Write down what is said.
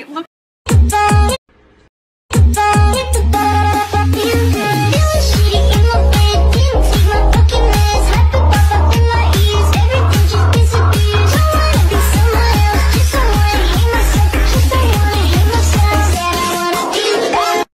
Look